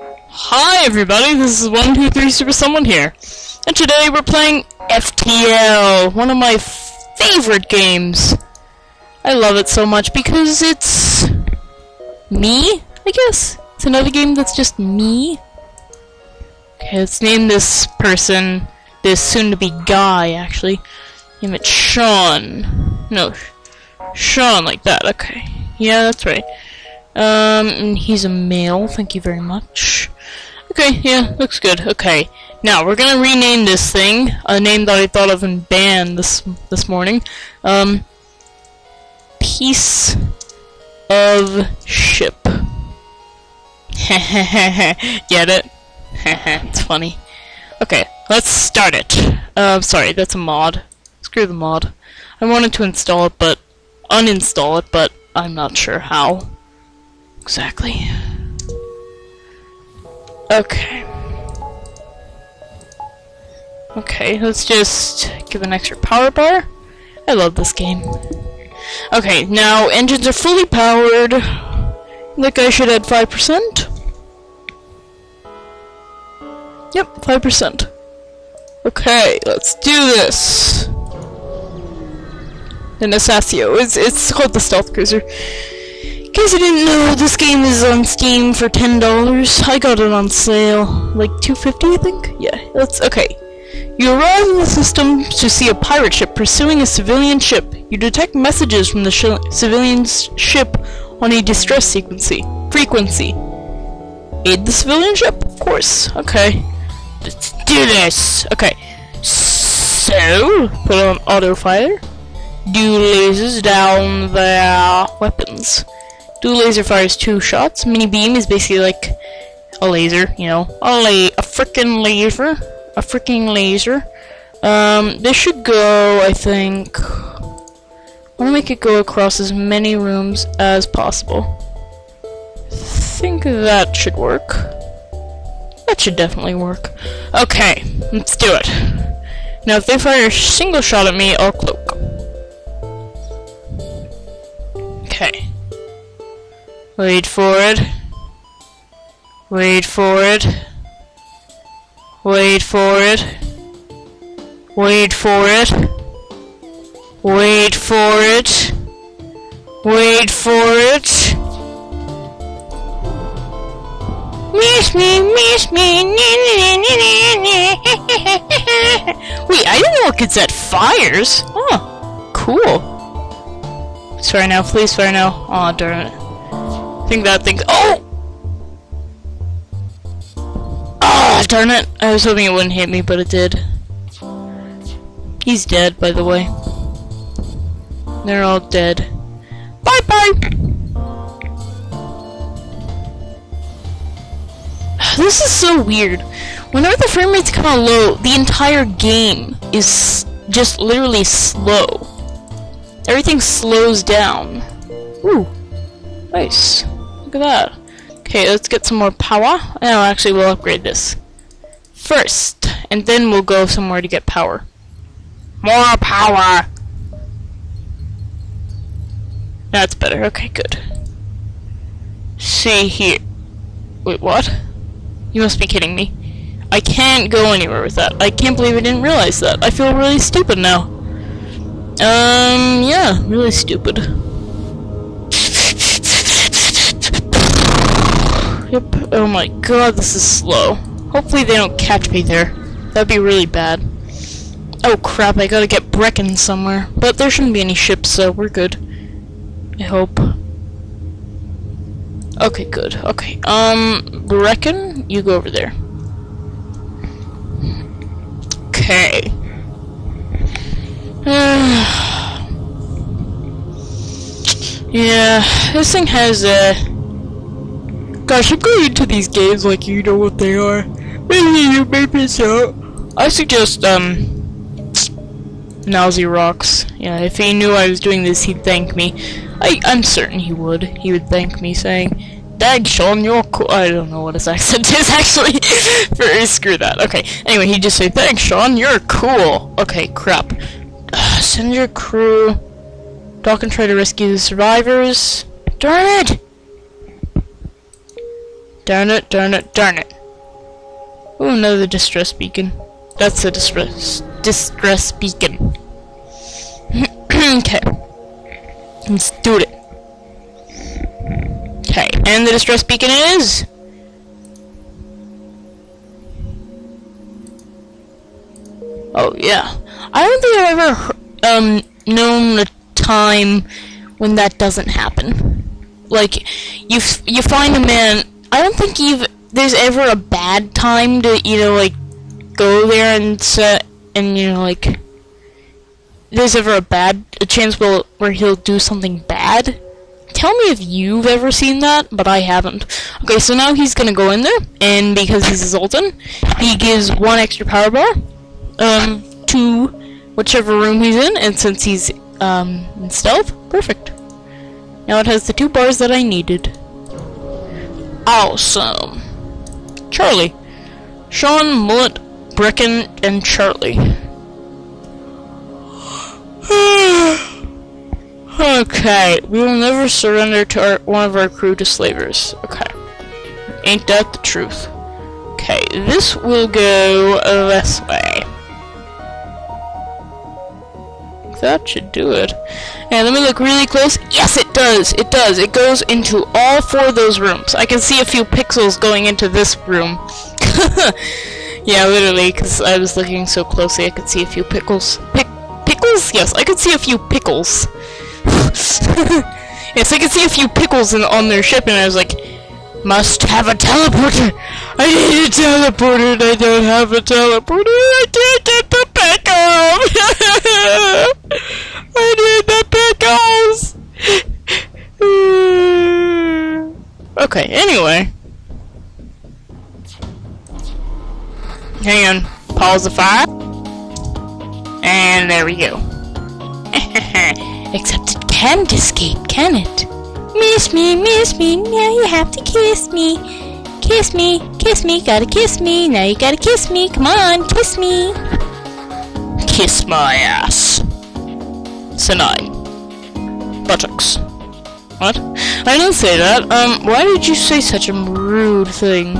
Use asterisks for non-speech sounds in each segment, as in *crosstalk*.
Hi everybody, this is 123 Super Someone here. And today we're playing FTL, one of my favorite games. I love it so much because it's me, I guess. It's another game that's just me. Okay, let's name this person, this soon-to-be guy, actually. Name it Sean. No, Sean, like that, okay. Yeah, that's right. Um, he's a male, thank you very much. Okay, yeah, looks good. Okay, now we're gonna rename this thing, a name that I thought of in band this this morning. Um, piece of ship. *laughs* Get it? *laughs* it's funny. Okay, let's start it. Uh, sorry, that's a mod. Screw the mod. I wanted to install it, but uninstall it, but I'm not sure how exactly. Okay. Okay, let's just give an extra power bar. I love this game. Okay, now engines are fully powered. That guy should add 5%. Yep, 5%. Okay, let's do this. The Nesasio. It's, it's called the Stealth Cruiser. Case you didn't know, this game is on Steam for $10. I got it on sale. Like 250 I think? Yeah, that's okay. You arrive in the system to see a pirate ship pursuing a civilian ship. You detect messages from the sh civilian's ship on a distress frequency. Frequency. Aid the civilian ship? Of course. Okay. Let's do this. Okay. So, put on auto fire. Do lasers down their weapons. Do laser fires two shots. Mini beam is basically like a laser, you know, a la a freaking laser, a freaking laser. Um, this should go, I think. I want to make it go across as many rooms as possible. I think that should work. That should definitely work. Okay, let's do it. Now, if they fire a single shot at me, I'll cloak. Wait for it. Wait for it. Wait for it. Wait for it. Wait for it. Wait for it. Miss me, miss me. *laughs* Wait, I didn't know it could set fires. Oh, cool. Sorry now, please fire now. Aw, oh, darn it. Think that thing. Oh! Ah, oh, darn it. I was hoping it wouldn't hit me, but it did. He's dead, by the way. They're all dead. Bye bye! *sighs* This is so weird. Whenever the frame rate's kind of low, the entire game is just literally slow. Everything slows down. Ooh. Nice. Look at that. Okay, let's get some more power. Oh, actually, we'll upgrade this. First, and then we'll go somewhere to get power. More power! That's better. Okay, good. See here. Wait, what? You must be kidding me. I can't go anywhere with that. I can't believe I didn't realize that. I feel really stupid now. Um, yeah, really stupid. Yep. Oh my god, this is slow. Hopefully they don't catch me there. That'd be really bad. Oh crap, I gotta get Brecken somewhere. But there shouldn't be any ships, so we're good. I hope. Okay, good. Okay, um, Brecken, you go over there. Okay. *sighs* yeah, this thing has a... Gosh, I'm going into these games like you know what they are. Maybe you may maybe so. I suggest, um, Nowsy Rocks. Yeah, if he knew I was doing this, he'd thank me. I, I'm certain he would. He would thank me, saying, Dag Sean, you're cool. I don't know what his *laughs* accent is, actually. *laughs* very screw that. Okay, anyway, he'd just say, Thanks, Sean, you're cool. Okay, crap. *sighs* Send your crew. Dock and try to rescue the survivors. Darn it! Darn it, darn it, darn it. Oh, another distress beacon. That's a distress distress beacon. *clears throat* okay. Let's do it. Okay, and the distress beacon is Oh yeah. I don't think I've ever um known a time when that doesn't happen. Like you you find a man. I don't think there's ever a bad time to you know like go there and set and you know like there's ever a bad a chance will where he'll do something bad. Tell me if you've ever seen that, but I haven't. Okay, so now he's gonna go in there, and because he's a Zoltan, he gives one extra power bar, um, to whichever room he's in, and since he's um in stealth, perfect. Now it has the two bars that I needed. Awesome. Charlie. Sean, Mullet, Bricken, and Charlie. *sighs* okay, we will never surrender to our, one of our crew to slavers. Okay. Ain't that the truth? Okay, this will go this way. That should do it. And let me look really close. Yes, it does. It does. It goes into all four of those rooms. I can see a few pixels going into this room. *laughs* yeah, literally, because I was looking so closely, I could see a few pickles. Pick pickles? Yes, I could see a few pickles. *laughs* yes, I could see a few pickles in, on their ship, and I was like, must have a teleporter. I need a teleporter, and I don't have a teleporter. I can't get the pickles. *laughs* I need the pickles! okay, anyway. Hang on. Pause the fire. And there we go. *laughs* Except it can't escape, can it? Miss me, miss me, now you have to kiss me. Kiss me, kiss me, gotta kiss me, now you gotta kiss me, come on, kiss me. Kiss my ass. Sinai. Buttocks. What? I didn't say that. Um, why did you say such a rude thing?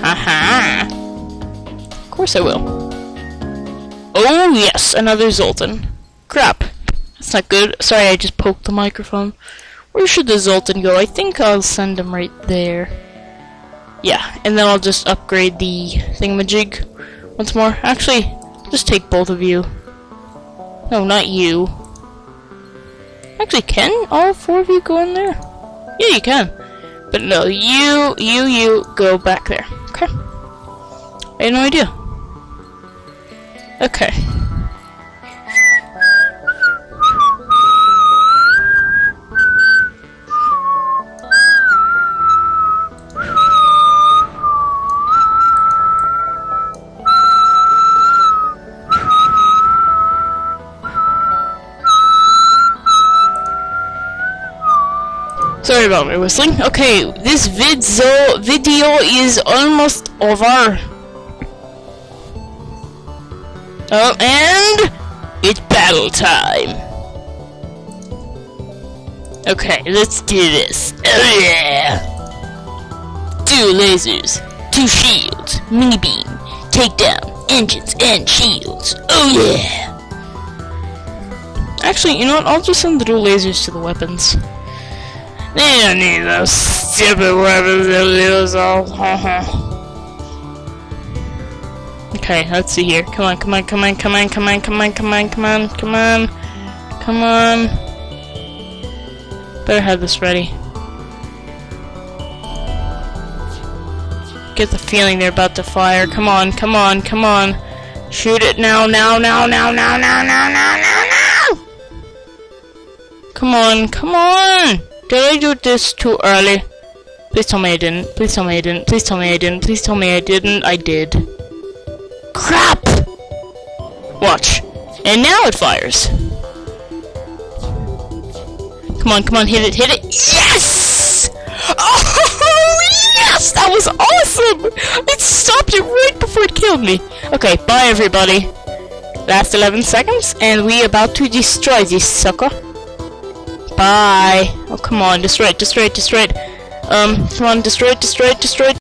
Haha. Of course I will. Oh yes, another Zoltan. Crap. That's not good. Sorry, I just poked the microphone. Where should the Zoltan go? I think I'll send him right there. Yeah, and then I'll just upgrade the thingamajig once more. Actually, just take both of you. No, not you. Actually, can all four of you go in there? Yeah, you can. But no, you, you, you, go back there. Okay. I had no idea. Okay. Sorry about my whistling. Okay, this vidzo video is almost over. Oh, and it's battle time. Okay, let's do this. Oh yeah! Two lasers, two shields, mini beam, takedown, engines, and shields. Oh yeah! Actually, you know what? I'll just send the two lasers to the weapons. They don't need those stupid weapons that lose all. okay, let's see here. Come on, come on, come on, come on, come on, come on, come on, come on, come on, come on. Better have this ready. Get the feeling they're about to fire. Come on, come on, come on. Shoot it now, now, now, now, now, now, now, now, now, now! Come on, come on! Did I do this too early? Please tell me I didn't. Please tell me I didn't. Please tell me I didn't. Please tell me I didn't. I did. Crap! Watch. And now it fires. Come on, come on, hit it, hit it. Yes! Oh, *laughs* yes! That was awesome! It stopped it right before it killed me. Okay, bye everybody. Last 11 seconds, and we about to destroy this sucker. Bye. Oh, come on. Destroy it, destroy it, destroy it. Um, come on, destroy it, destroy it, destroy it.